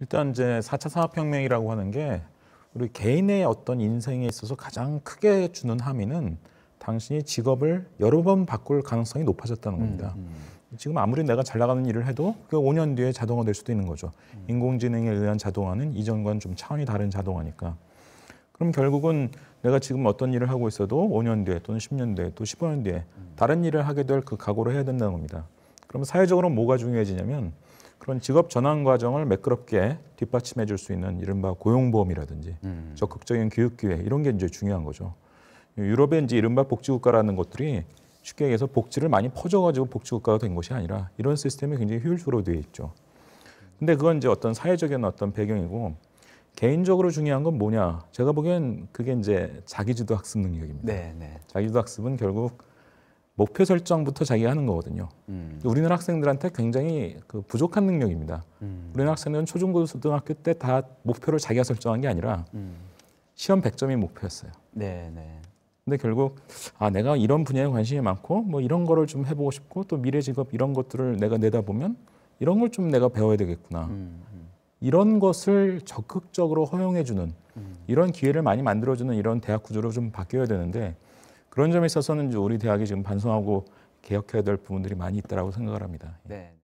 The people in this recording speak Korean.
일단 이제 4차 산업혁명이라고 하는 게 우리 개인의 어떤 인생에 있어서 가장 크게 주는 함의는 당신이 직업을 여러 번 바꿀 가능성이 높아졌다는 겁니다. 지금 아무리 내가 잘 나가는 일을 해도 그 5년 뒤에 자동화 될 수도 있는 거죠. 인공지능에 의한 자동화는 이전과는 좀 차원이 다른 자동화니까. 그럼 결국은 내가 지금 어떤 일을 하고 있어도 5년 뒤에 또는 10년 뒤에 또 15년 뒤에 다른 일을 하게 될 그 각오를 해야 된다는 겁니다. 그럼 사회적으로 뭐가 중요해지냐면 그런 직업 전환 과정을 매끄럽게 뒷받침해 줄 수 있는 이른바 고용보험이라든지 적극적인 교육 기회 이런 게 이제 중요한 거죠. 유럽의 이제 이른바 복지국가라는 것들이 쉽게 얘기해서 복지를 많이 퍼줘가지고 복지국가가 된 것이 아니라 이런 시스템이 굉장히 효율적으로 되어 있죠. 근데 그건 이제 어떤 사회적인 어떤 배경이고 개인적으로 중요한 건 뭐냐? 제가 보기엔 그게 이제 자기주도 학습 능력입니다. 네, 네. 자기주도 학습은 결국 목표 설정부터 자기가 하는 거거든요. 음. 우리나라 학생들한테 굉장히 그 부족한 능력입니다. 음. 우리나라 학생들은 초중고등학교 때 다 목표를 자기가 설정한 게 아니라 음. 시험 100점이 목표였어요. 네, 네. 근데 결국 아 내가 이런 분야에 관심이 많고 뭐 이런 거를 좀 해보고 싶고 또 미래 직업 이런 것들을 내가 내다보면 이런 걸 좀 내가 배워야 되겠구나. 음. 음. 이런 것을 적극적으로 허용해주는 음. 이런 기회를 많이 만들어주는 이런 대학 구조로 좀 바뀌어야 되는데 그런 점에 있어서는 우리 대학이 지금 반성하고 개혁해야 될 부분들이 많이 있다라고 생각을 합니다. 네.